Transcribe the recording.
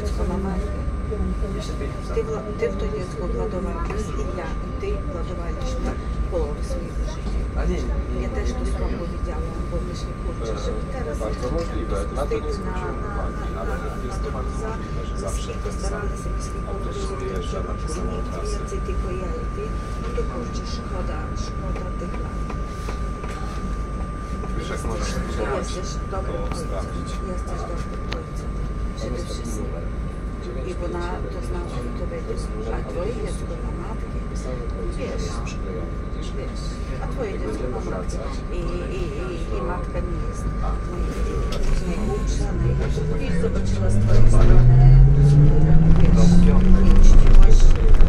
детском ломали. Ти, вла... ти в ту дітку владувальник, і я, ти владувальнична половину своєму житті. Я теж ту слабо віддяла колишній курчі, щоб зараз спустити на, на, на, на старалися після колишнього, що це ти типу, твоя, і ти, ну то курчі, шкода, шкода тихла. Jesteś dobry, jesteś dobry. wszystko. I ona to znaczy, to będzie służyć, a twoje dziecko ma matkę. Wiesz, wiesz, a twoje dziecko ma matkę. I, i, i, i matka nie jest najgłupsza, najgorsza. Kiedyś zobaczyła z twojej strony, wiesz, i.